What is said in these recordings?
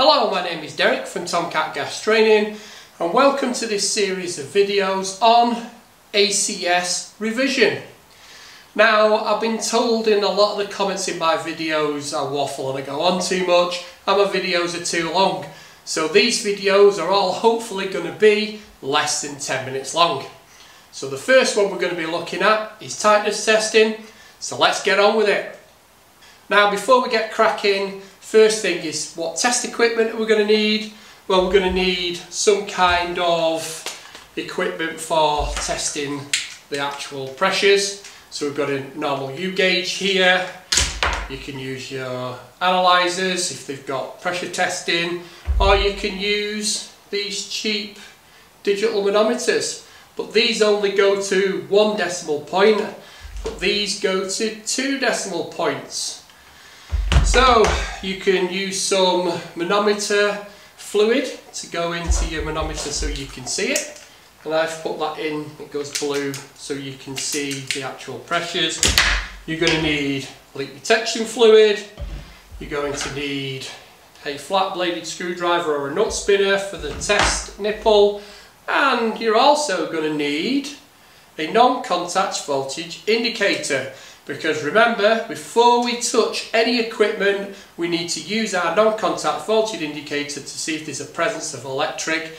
Hello, my name is Derek from Tomkat Gas Training and welcome to this series of videos on ACS revision. Now, I've been told in a lot of the comments in my videos I waffle and I go on too much and my videos are too long. So these videos are all hopefully going to be less than 10 minutes long. So the first one we're going to be looking at is tightness testing. So let's get on with it. Now, before we get cracking, First thing is what test equipment we're going to need. Well, we're going to need some kind of equipment for testing the actual pressures. So we've got a normal U gauge here. You can use your analyzers if they've got pressure testing, or you can use these cheap digital manometers. But these only go to one decimal point, but these go to two decimal points. So you can use some manometer fluid to go into your manometer so you can see it. And I've put that in, it goes blue so you can see the actual pressures. You're going to need leak detection fluid. You're going to need a flat bladed screwdriver or a nut spinner for the test nipple. And you're also going to need a non-contact voltage indicator. Because remember, before we touch any equipment, we need to use our non-contact voltage indicator to see if there's a presence of electric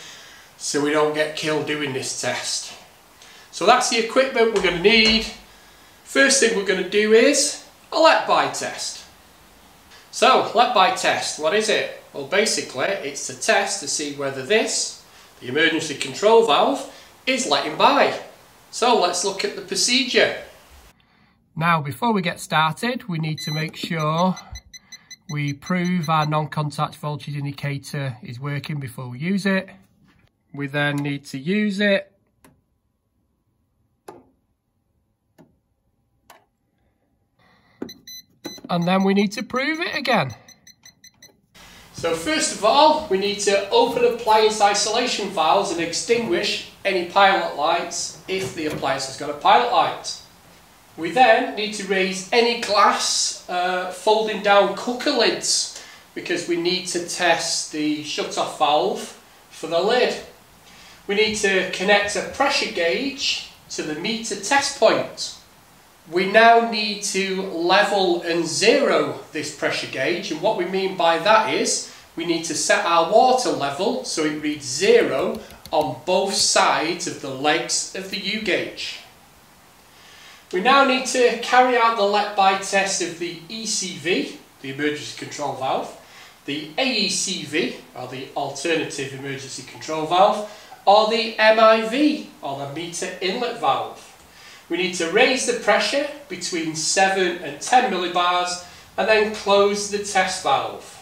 so we don't get killed doing this test. So that's the equipment we're going to need. First thing we're going to do is a let-by test. So, let-by test, what is it? Well basically, it's a test to see whether this, the emergency control valve, is letting by. So let's look at the procedure. Now, before we get started, we need to make sure we prove our non-contact voltage indicator is working before we use it. We then need to use it. And then we need to prove it again. So first of all, we need to open appliance isolation valves and extinguish any pilot lights if the appliance has got a pilot light. We then need to raise any glass uh, folding down cooker lids because we need to test the shut-off valve for the lid. We need to connect a pressure gauge to the meter test point. We now need to level and zero this pressure gauge and what we mean by that is we need to set our water level so it reads zero on both sides of the legs of the U gauge. We now need to carry out the let-by test of the ECV, the emergency control valve, the AECV, or the alternative emergency control valve, or the MIV, or the meter inlet valve. We need to raise the pressure between 7 and 10 millibars and then close the test valve.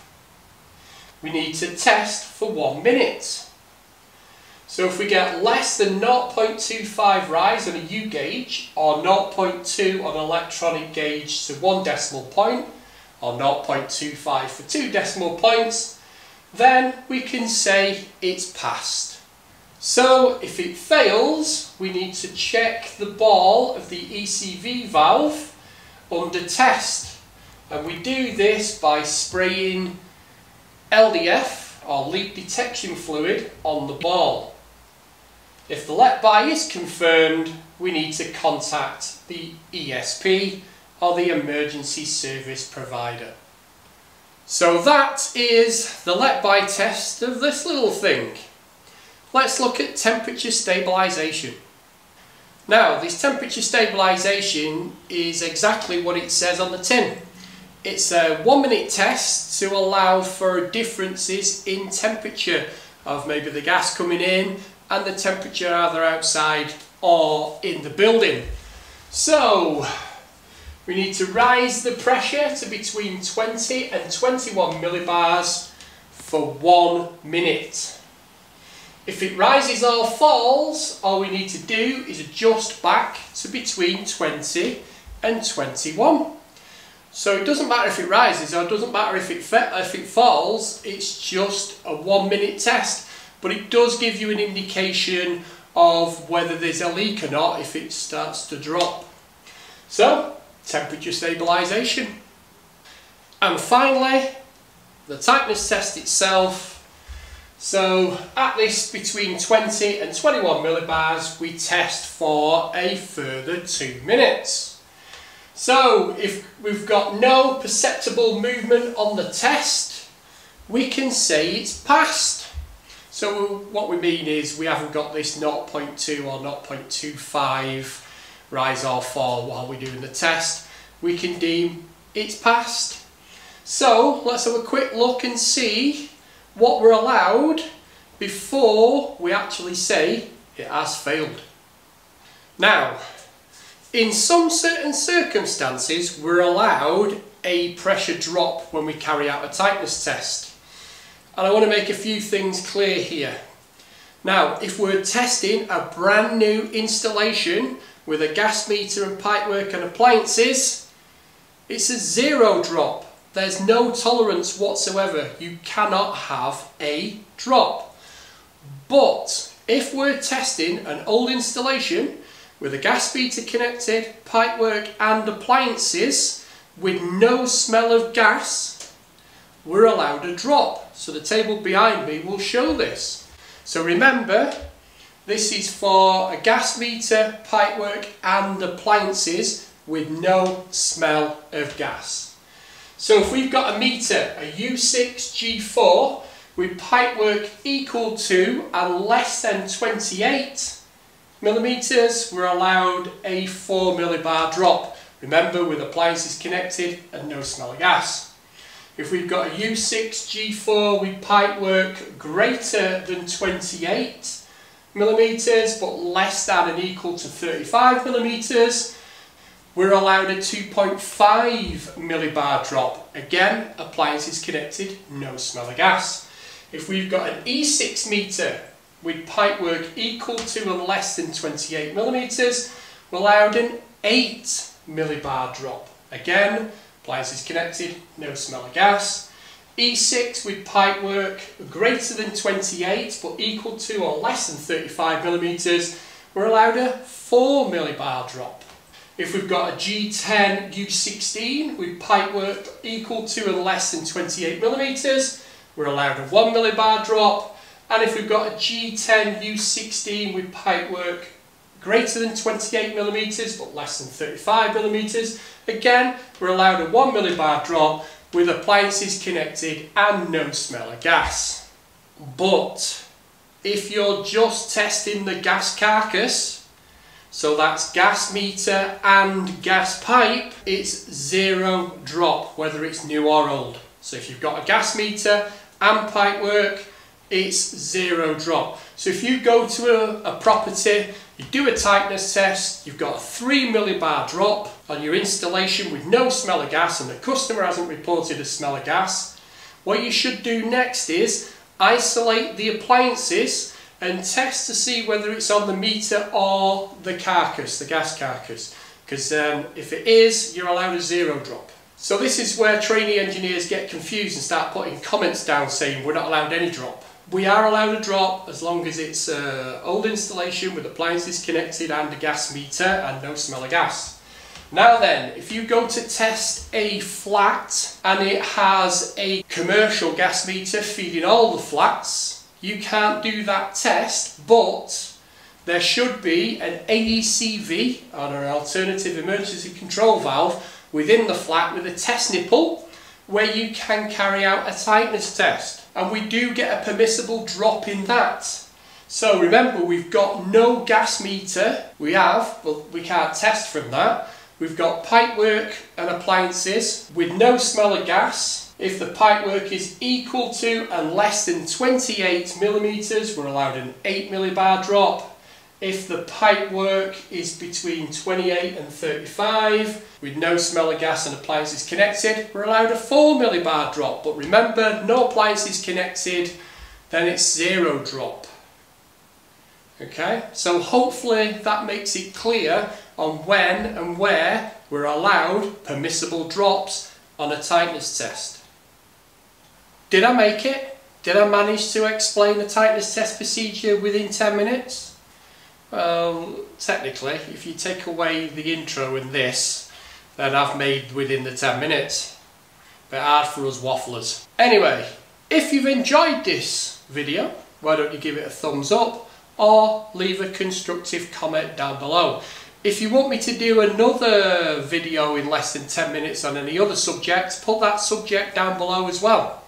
We need to test for one minute. So if we get less than 0.25 rise on a U gauge or 0.2 on an electronic gauge to one decimal point or 0.25 for two decimal points, then we can say it's passed. So if it fails, we need to check the ball of the ECV valve under test. And we do this by spraying LDF or leak detection fluid on the ball. If the let by is confirmed, we need to contact the ESP or the emergency service provider. So that is the let by test of this little thing. Let's look at temperature stabilisation. Now this temperature stabilisation is exactly what it says on the tin. It's a one minute test to allow for differences in temperature of maybe the gas coming in and the temperature either outside or in the building. So we need to rise the pressure to between 20 and 21 millibars for one minute. If it rises or falls, all we need to do is adjust back to between 20 and 21. So it doesn't matter if it rises or it doesn't matter if it, if it falls, it's just a one minute test but it does give you an indication of whether there's a leak or not if it starts to drop. So, temperature stabilisation. And finally, the tightness test itself. So at this between 20 and 21 millibars, we test for a further two minutes. So if we've got no perceptible movement on the test, we can say it's passed. So what we mean is we haven't got this 0.2 or 0.25 rise or fall while we're doing the test. We can deem it's passed. So let's have a quick look and see what we're allowed before we actually say it has failed. Now, in some certain circumstances, we're allowed a pressure drop when we carry out a tightness test. And I want to make a few things clear here. Now, if we're testing a brand new installation with a gas meter and pipework and appliances, it's a zero drop. There's no tolerance whatsoever. You cannot have a drop. But if we're testing an old installation with a gas meter connected, pipework and appliances with no smell of gas, we're allowed a drop. So the table behind me will show this. So remember, this is for a gas meter, pipework and appliances with no smell of gas. So if we've got a meter, a U6G4 with pipework equal to and less than 28 millimeters, we're allowed a 4 millibar drop. Remember with appliances connected and no smell of gas. If we've got a U6G4 with pipework greater than 28 millimeters but less than and equal to 35 millimeters, we're allowed a 2.5 millibar drop. Again, appliances connected, no smell of gas. If we've got an E6 meter with pipework equal to and less than 28 millimeters, we're allowed an 8 millibar drop. Again, appliances connected, no smell of gas. E6 with pipework greater than 28 but equal to or less than 35 millimeters, we're allowed a 4 millibar drop. If we've got a G10 U16 with pipework equal to and less than 28 millimeters, we're allowed a 1 millibar drop. And if we've got a G10 U16 with pipework greater than 28 millimeters but less than 35 millimeters, again, we're allowed a 1 millibar drop with appliances connected and no smell of gas. But if you're just testing the gas carcass, so that's gas meter and gas pipe, it's zero drop, whether it's new or old. So if you've got a gas meter and pipe work, it's zero drop. So if you go to a, a property, you do a tightness test, you've got a 3 millibar drop on your installation with no smell of gas and the customer hasn't reported a smell of gas, what you should do next is isolate the appliances and test to see whether it's on the meter or the carcass, the gas carcass. Because um, if it is, you're allowed a zero drop. So this is where trainee engineers get confused and start putting comments down saying we're not allowed any drop. We are allowed a drop as long as it's an old installation with appliances connected and a gas meter and no smell of gas. Now then, if you go to test a flat and it has a commercial gas meter feeding all the flats, you can't do that test, but there should be an AECV, or an alternative emergency control valve, within the flat with a test nipple where you can carry out a tightness test. And we do get a permissible drop in that. So remember, we've got no gas meter. We have, but we can't test from that. We've got pipework and appliances with no smell of gas if the pipework is equal to and less than 28 millimeters, we're allowed an 8 millibar drop. If the pipework is between 28 and 35, with no smell of gas and appliances connected, we're allowed a 4 millibar drop. But remember, no appliances connected, then it's zero drop. Okay, so hopefully that makes it clear on when and where we're allowed permissible drops on a tightness test. Did I make it? Did I manage to explain the tightness test procedure within 10 minutes? Well, technically, if you take away the intro and this, then I've made within the 10 minutes. bit hard for us wafflers. Anyway, if you've enjoyed this video, why don't you give it a thumbs up or leave a constructive comment down below. If you want me to do another video in less than 10 minutes on any other subject, put that subject down below as well.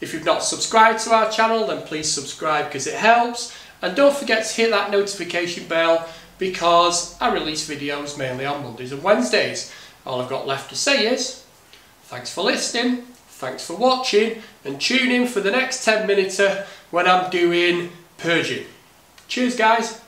If you've not subscribed to our channel, then please subscribe because it helps. And don't forget to hit that notification bell because I release videos mainly on Mondays and Wednesdays. All I've got left to say is, thanks for listening, thanks for watching, and tune in for the next 10 minutes when I'm doing purging. Cheers guys!